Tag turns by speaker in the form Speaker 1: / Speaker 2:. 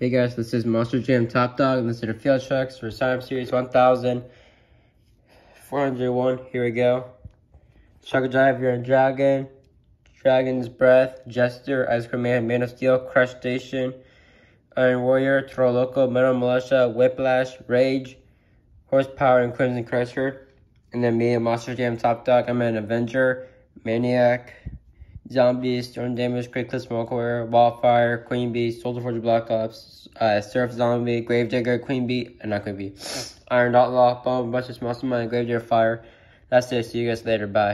Speaker 1: Hey guys, this is Monster Jam Top Dog, and this is the Field Trucks for Sign Series 1401. Here we go. Truck Drive, you're in Dragon, Dragon's Breath, Jester, Ice Cream Man, Man of Steel, Crush Station, Iron Warrior, Toro Loco, Metal Militia, Whiplash, Rage, Horsepower, and Crimson Crusher. And then me and Monster Jam Top Dog, I'm an Avenger, Maniac, Zombies, Storm Damage, Craigslist Smokewear, Wildfire, Queen Bee, Soldier Forge Black Ops, uh, Surf Zombie, Grave Digger, Queen Bee, and not Queen Bee, Iron Dot Lock, Bomb, Bunch of Small Grave Gravedigger Fire. That's it. See you guys later. Bye.